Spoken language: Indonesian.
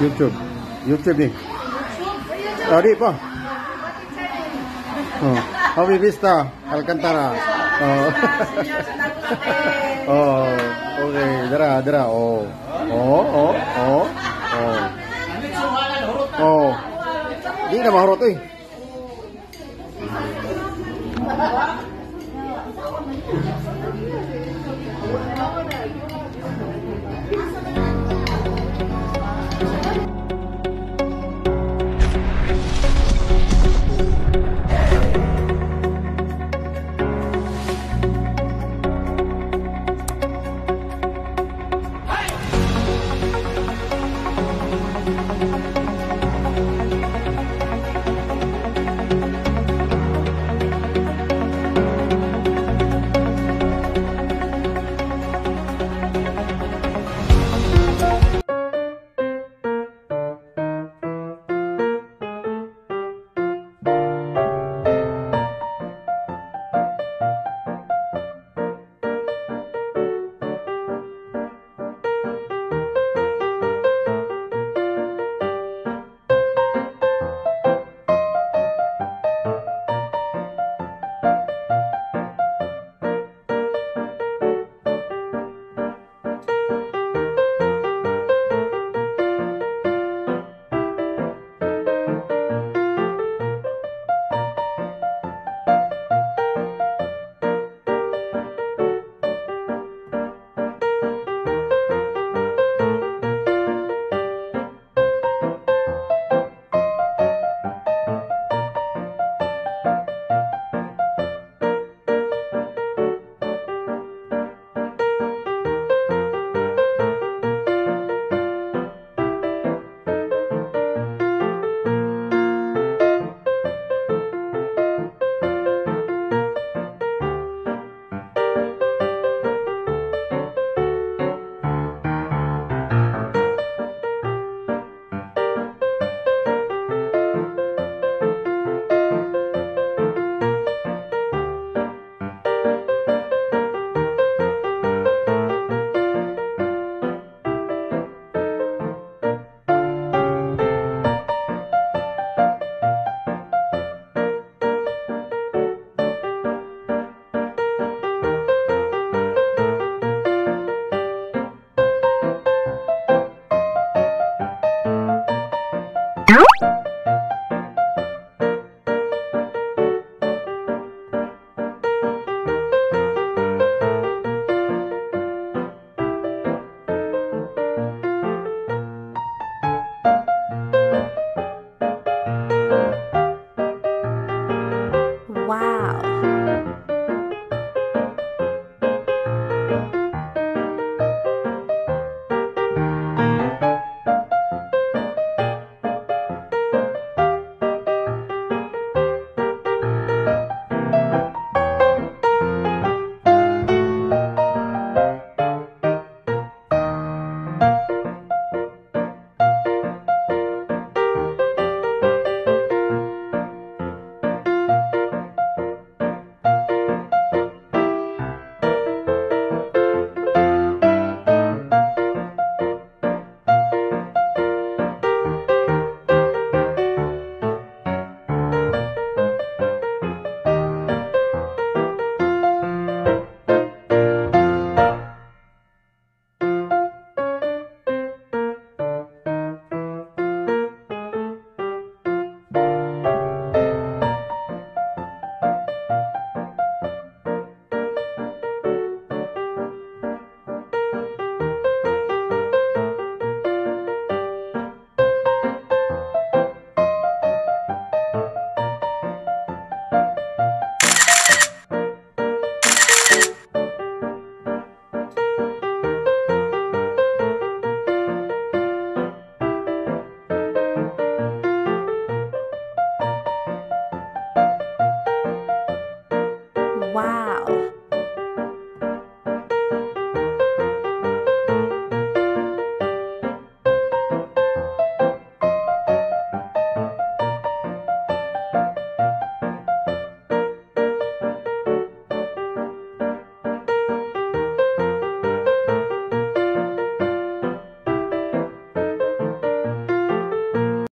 YouTube. YouTube ni. tadi apa? Hobi Oh, Hobi Vista, Alcantara. Oh. oh, okay. Dara, dara. Oh. Oh, oh, oh. Oh. Oh. ini na mahurot eh.